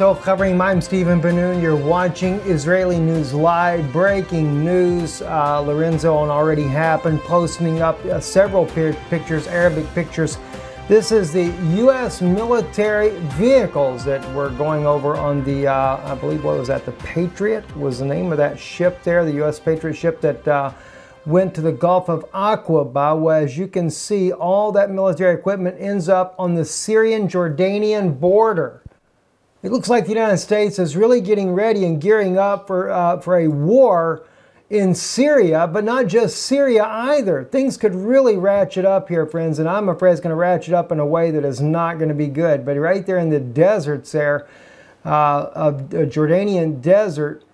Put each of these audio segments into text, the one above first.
Tov covering. I'm Stephen Benoon. You're watching Israeli News Live. Breaking news. Uh, Lorenzo on Already Happened posting up uh, several pictures, Arabic pictures. This is the U.S. military vehicles that were going over on the, uh, I believe, what was that? The Patriot was the name of that ship there, the U.S. Patriot ship that uh, went to the Gulf of Aqaba. Where, as you can see, all that military equipment ends up on the Syrian Jordanian border. It looks like the United States is really getting ready and gearing up for, uh, for a war in Syria, but not just Syria either. Things could really ratchet up here, friends, and I'm afraid it's going to ratchet up in a way that is not going to be good. But right there in the deserts there, uh, of the Jordanian desert,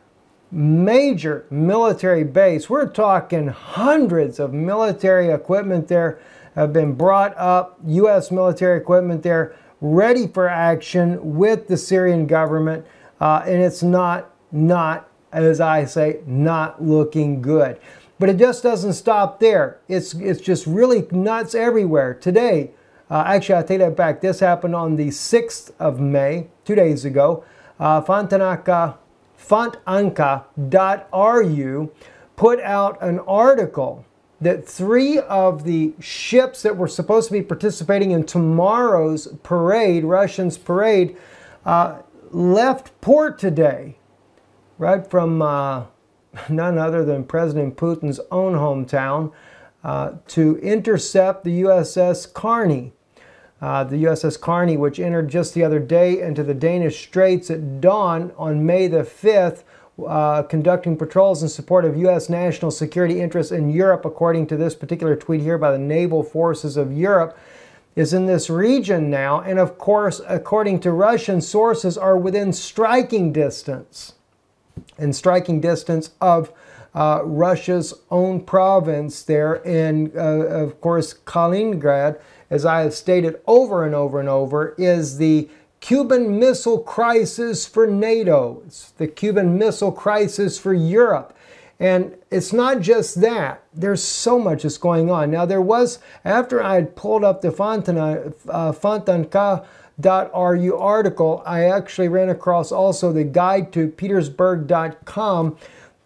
major military base. We're talking hundreds of military equipment there have been brought up, U.S. military equipment there ready for action with the Syrian government, uh, and it's not, not, as I say, not looking good. But it just doesn't stop there. It's, it's just really nuts everywhere. Today, uh, actually, I take that back. This happened on the 6th of May, two days ago. Uh, Fontanaka, fontanka.ru put out an article that three of the ships that were supposed to be participating in tomorrow's parade, Russians' parade, uh, left port today, right from uh, none other than President Putin's own hometown, uh, to intercept the USS Carney. Uh, the USS Carney, which entered just the other day into the Danish Straits at dawn on May the 5th uh, conducting patrols in support of U.S. national security interests in Europe, according to this particular tweet here by the Naval Forces of Europe, is in this region now. And of course, according to Russian sources, are within striking distance, in striking distance of uh, Russia's own province there in, uh, of course, Kaliningrad, as I have stated over and over and over, is the Cuban Missile Crisis for NATO. It's the Cuban Missile Crisis for Europe. And it's not just that. There's so much that's going on. Now, there was, after I had pulled up the uh, Fontanka.ru article, I actually ran across also the guide to Petersburg.com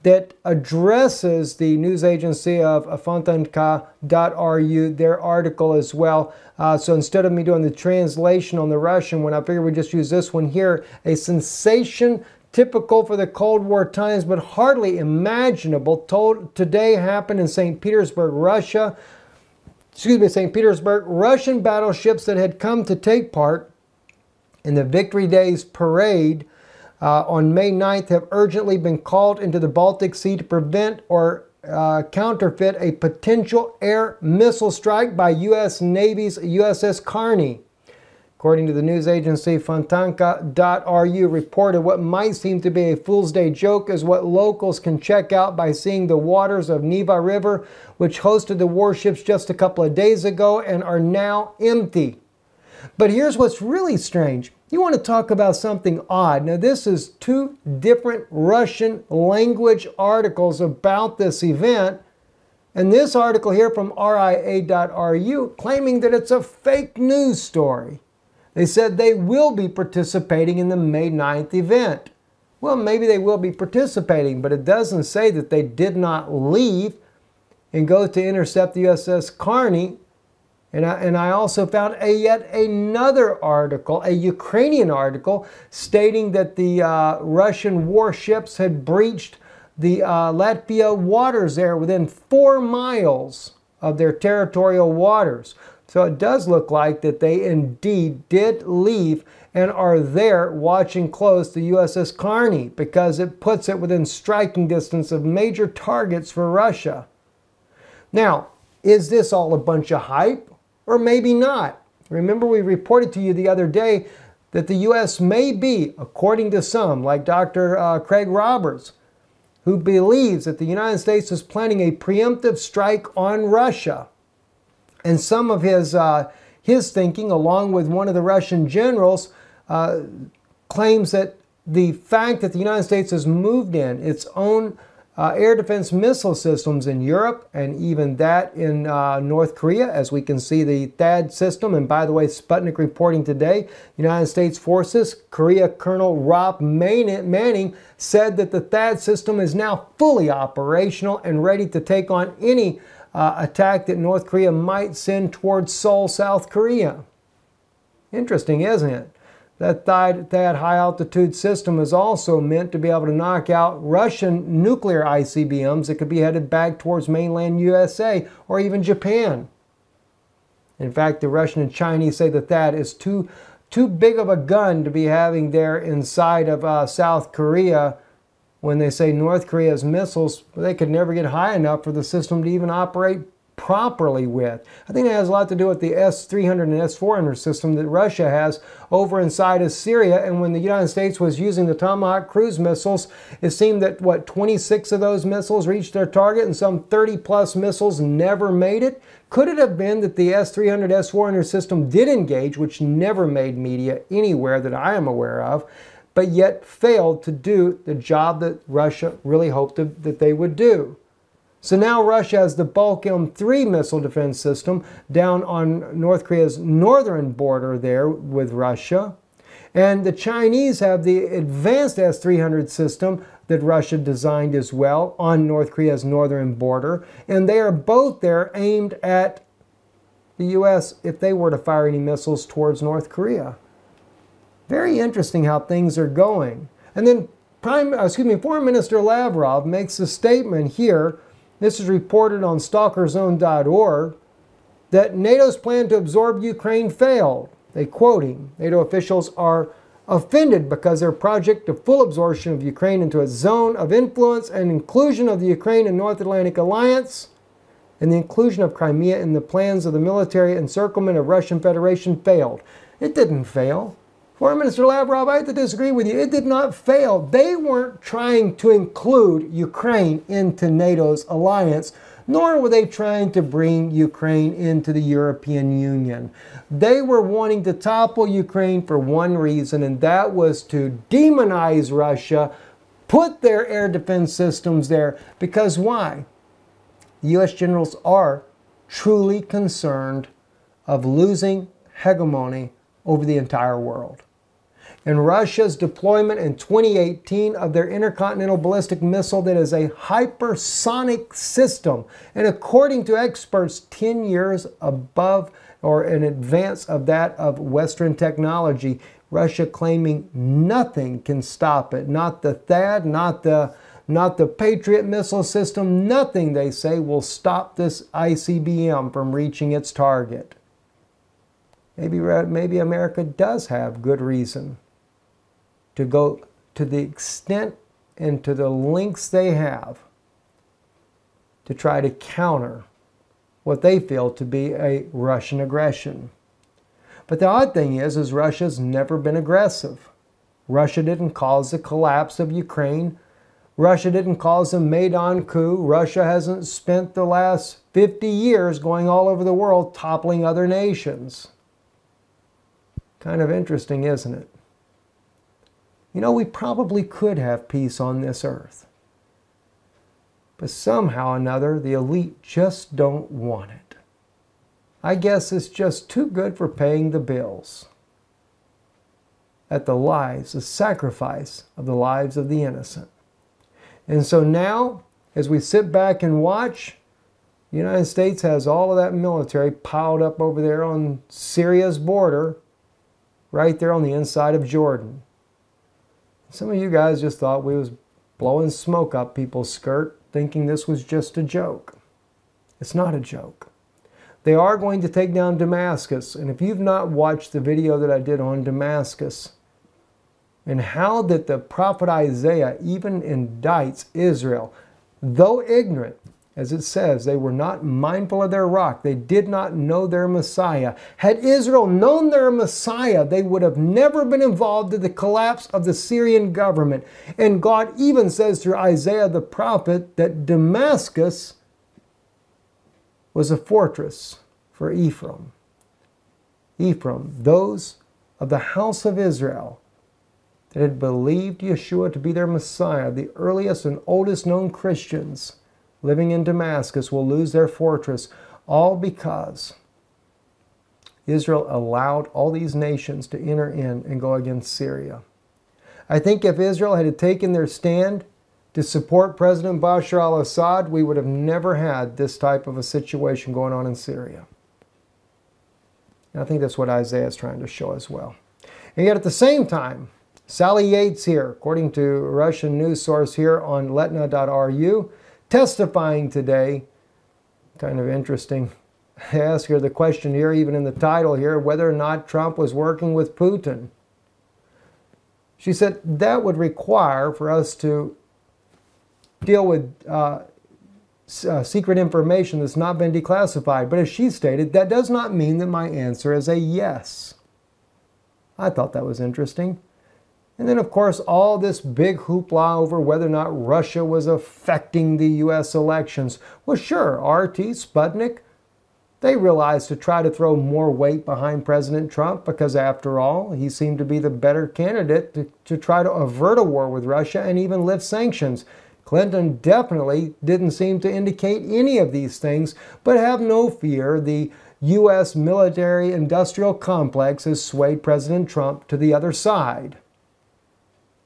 that addresses the news agency of Fontanka.ru, their article as well. Uh, so instead of me doing the translation on the Russian one, I figured we'd just use this one here. A sensation typical for the Cold War times, but hardly imaginable. Told, today happened in St. Petersburg, Russia. Excuse me, St. Petersburg. Russian battleships that had come to take part in the Victory Days parade uh, on May 9th have urgently been called into the Baltic Sea to prevent or uh, counterfeit a potential air missile strike by U.S. Navy's USS Carney. According to the news agency, Fontanka.ru reported what might seem to be a Fool's Day joke is what locals can check out by seeing the waters of Neva River, which hosted the warships just a couple of days ago and are now empty. But here's what's really strange. You want to talk about something odd. Now, this is two different Russian language articles about this event. And this article here from RIA.ru claiming that it's a fake news story. They said they will be participating in the May 9th event. Well, maybe they will be participating, but it doesn't say that they did not leave and go to intercept the USS Carney and I, and I also found a yet another article, a Ukrainian article, stating that the uh, Russian warships had breached the uh, Latvia waters there within four miles of their territorial waters. So it does look like that they indeed did leave and are there watching close the USS Carney because it puts it within striking distance of major targets for Russia. Now, is this all a bunch of hype? Or maybe not. Remember, we reported to you the other day that the U.S. may be, according to some, like Dr. Uh, Craig Roberts, who believes that the United States is planning a preemptive strike on Russia. And some of his, uh, his thinking, along with one of the Russian generals, uh, claims that the fact that the United States has moved in its own uh, air defense missile systems in Europe and even that in uh, North Korea, as we can see the THAAD system. And by the way, Sputnik reporting today, United States Forces, Korea Colonel Rob Manning said that the THAAD system is now fully operational and ready to take on any uh, attack that North Korea might send towards Seoul, South Korea. Interesting, isn't it? That THAAD high altitude system is also meant to be able to knock out Russian nuclear ICBMs that could be headed back towards mainland USA or even Japan. In fact, the Russian and Chinese say that that is too, too big of a gun to be having there inside of uh, South Korea when they say North Korea's missiles, they could never get high enough for the system to even operate properly with. I think it has a lot to do with the S-300 and S-400 system that Russia has over inside of Syria. And when the United States was using the Tomahawk cruise missiles, it seemed that, what, 26 of those missiles reached their target and some 30 plus missiles never made it? Could it have been that the S-300, S-400 system did engage, which never made media anywhere that I am aware of, but yet failed to do the job that Russia really hoped to, that they would do? So now Russia has the Buk M3 missile defense system down on North Korea's northern border there with Russia. And the Chinese have the advanced S-300 system that Russia designed as well on North Korea's northern border. And they are both there aimed at the U.S. if they were to fire any missiles towards North Korea. Very interesting how things are going. And then Prime, excuse me, Foreign Minister Lavrov makes a statement here this is reported on stalkerzone.org, that NATO's plan to absorb Ukraine failed. They quote him. NATO officials are offended because their project of full absorption of Ukraine into a zone of influence and inclusion of the Ukraine and North Atlantic Alliance and the inclusion of Crimea in the plans of the military encirclement of Russian Federation failed. It didn't fail. Foreign Minister Lavrov, I have to disagree with you. It did not fail. They weren't trying to include Ukraine into NATO's alliance, nor were they trying to bring Ukraine into the European Union. They were wanting to topple Ukraine for one reason, and that was to demonize Russia, put their air defense systems there. Because why? The U.S. generals are truly concerned of losing hegemony over the entire world and Russia's deployment in 2018 of their intercontinental ballistic missile that is a hypersonic system. And according to experts, 10 years above or in advance of that of Western technology, Russia claiming nothing can stop it. Not the THAAD, not the not the Patriot missile system, nothing, they say, will stop this ICBM from reaching its target. Maybe, maybe America does have good reason to go to the extent and to the lengths they have to try to counter what they feel to be a Russian aggression. But the odd thing is, is Russia's never been aggressive. Russia didn't cause the collapse of Ukraine. Russia didn't cause the Maidan coup. Russia hasn't spent the last 50 years going all over the world toppling other nations. Kind of interesting, isn't it? You know, we probably could have peace on this earth. But somehow or another, the elite just don't want it. I guess it's just too good for paying the bills. At the lives, the sacrifice of the lives of the innocent. And so now, as we sit back and watch, the United States has all of that military piled up over there on Syria's border, right there on the inside of Jordan. Some of you guys just thought we was blowing smoke up people's skirt, thinking this was just a joke. It's not a joke. They are going to take down Damascus, and if you've not watched the video that I did on Damascus, and how that the prophet Isaiah even indicts Israel, though ignorant, as it says, they were not mindful of their rock. They did not know their Messiah. Had Israel known their Messiah, they would have never been involved in the collapse of the Syrian government. And God even says through Isaiah the prophet that Damascus was a fortress for Ephraim. Ephraim, those of the house of Israel, that had believed Yeshua to be their Messiah, the earliest and oldest known Christians living in Damascus, will lose their fortress, all because Israel allowed all these nations to enter in and go against Syria. I think if Israel had taken their stand to support President Bashar al Assad, we would have never had this type of a situation going on in Syria. And I think that's what Isaiah is trying to show as well. And yet at the same time, Sally Yates here, according to a Russian news source here on letna.ru, testifying today, kind of interesting. I ask her the question here, even in the title here, whether or not Trump was working with Putin. She said that would require for us to deal with uh, uh, secret information that's not been declassified. But as she stated, that does not mean that my answer is a yes. I thought that was interesting. And then, of course, all this big hoopla over whether or not Russia was affecting the U.S. elections. Well, sure, RT, Sputnik, they realized to try to throw more weight behind President Trump because, after all, he seemed to be the better candidate to, to try to avert a war with Russia and even lift sanctions. Clinton definitely didn't seem to indicate any of these things, but have no fear, the U.S. military industrial complex has swayed President Trump to the other side.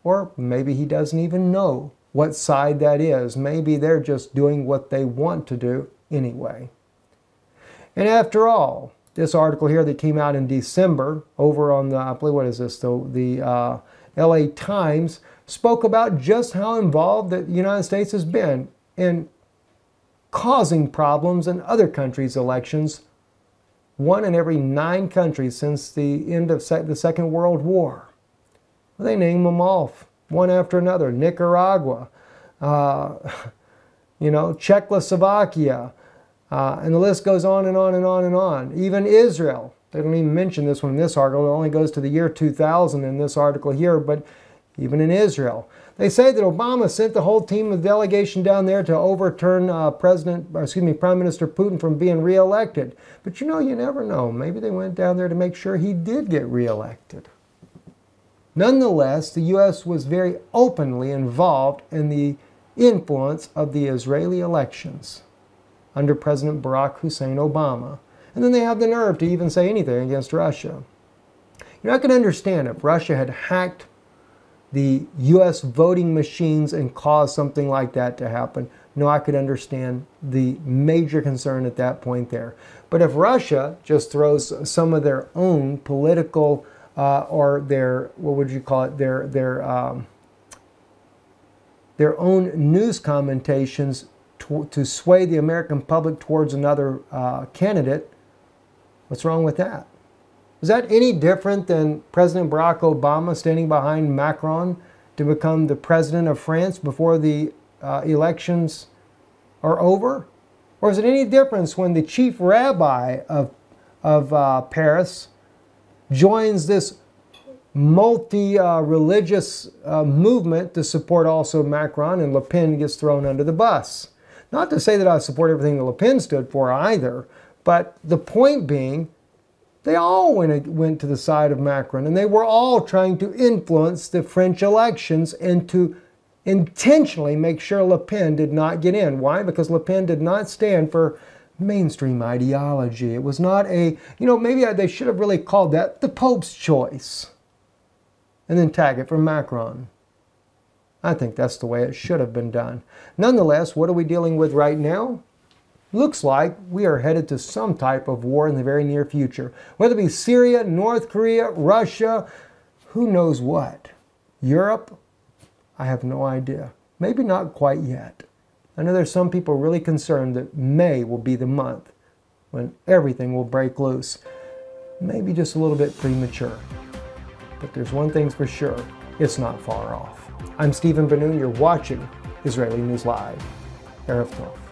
Or maybe he doesn't even know what side that is. Maybe they're just doing what they want to do anyway. And after all, this article here that came out in December over on the, I believe, what is this, the, the uh, LA Times, spoke about just how involved the United States has been in causing problems in other countries' elections, one in every nine countries since the end of the Second World War. They name them off, one after another. Nicaragua, uh, you know, Czechoslovakia, uh, and the list goes on and on and on and on. Even Israel. They don't even mention this one in this article. It only goes to the year 2000 in this article here, but even in Israel. They say that Obama sent the whole team of delegation down there to overturn uh, President, excuse me, Prime Minister Putin from being reelected. But you know, you never know. Maybe they went down there to make sure he did get reelected. Nonetheless, the U.S. was very openly involved in the influence of the Israeli elections under President Barack Hussein Obama. And then they have the nerve to even say anything against Russia. You know, I can understand if Russia had hacked the U.S. voting machines and caused something like that to happen. No, I could understand the major concern at that point there. But if Russia just throws some of their own political uh, or their, what would you call it, their, their, um, their own news commentations to, to, sway the American public towards another uh, candidate, what's wrong with that? Is that any different than President Barack Obama standing behind Macron to become the president of France before the uh, elections are over? Or is it any difference when the chief rabbi of, of uh, Paris joins this multi uh, uh, movement to support also Macron and Le Pen gets thrown under the bus? Not to say that I support everything that Le Pen stood for either, but the point being they all went, went to the side of Macron, and they were all trying to influence the French elections and to intentionally make sure Le Pen did not get in. Why? Because Le Pen did not stand for mainstream ideology. It was not a, you know, maybe they should have really called that the Pope's choice and then tag it for Macron. I think that's the way it should have been done. Nonetheless, what are we dealing with right now? looks like we are headed to some type of war in the very near future. Whether it be Syria, North Korea, Russia, who knows what. Europe, I have no idea. Maybe not quite yet. I know there's some people really concerned that May will be the month when everything will break loose. Maybe just a little bit premature. But there's one thing's for sure, it's not far off. I'm Stephen Benoon, you're watching Israeli News Live. Erev Tov.